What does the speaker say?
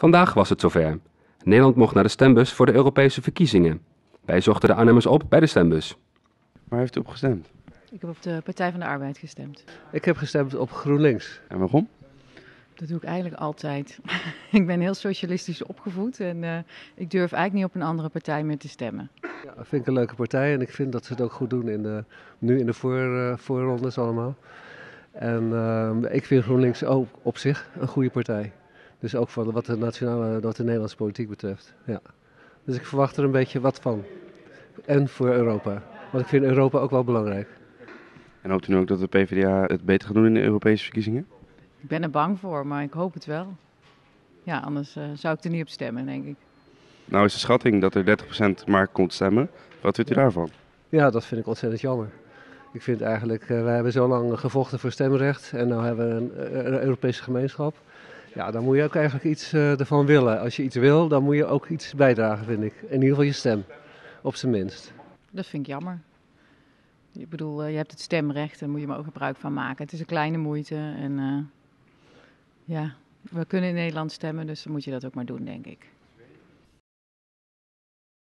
Vandaag was het zover. Nederland mocht naar de stembus voor de Europese verkiezingen. Wij zochten de aannemers op bij de stembus. Waar heeft u op gestemd? Ik heb op de Partij van de Arbeid gestemd. Ik heb gestemd op GroenLinks. En waarom? Dat doe ik eigenlijk altijd. ik ben heel socialistisch opgevoed en uh, ik durf eigenlijk niet op een andere partij meer te stemmen. Ja, dat vind ik een leuke partij en ik vind dat ze het ook goed doen in de, nu in de voor, uh, voorrondes allemaal. En uh, ik vind GroenLinks ook op zich een goede partij. Dus ook van wat de nationale, wat de Nederlandse politiek betreft. Ja. Dus ik verwacht er een beetje wat van. En voor Europa. Want ik vind Europa ook wel belangrijk. En hoopt u nu ook dat de PvdA het beter gaat doen in de Europese verkiezingen? Ik ben er bang voor, maar ik hoop het wel. Ja, anders uh, zou ik er niet op stemmen, denk ik. Nou is de schatting dat er 30% maar komt stemmen. Wat vindt u daarvan? Ja, dat vind ik ontzettend jammer. Ik vind eigenlijk, uh, wij hebben zo lang gevochten voor stemrecht en nu hebben we een, een, Europese gemeenschap. Ja, dan moet je ook eigenlijk iets uh, ervan willen. Als je iets wil, dan moet je ook iets bijdragen, vind ik. In ieder geval je stem, op zijn minst. Dat vind ik jammer. Ik bedoel, je hebt het stemrecht, daar moet je maar ook gebruik van maken. Het is een kleine moeite en ja, we kunnen in Nederland stemmen, dus dan moet je dat ook maar doen, denk ik.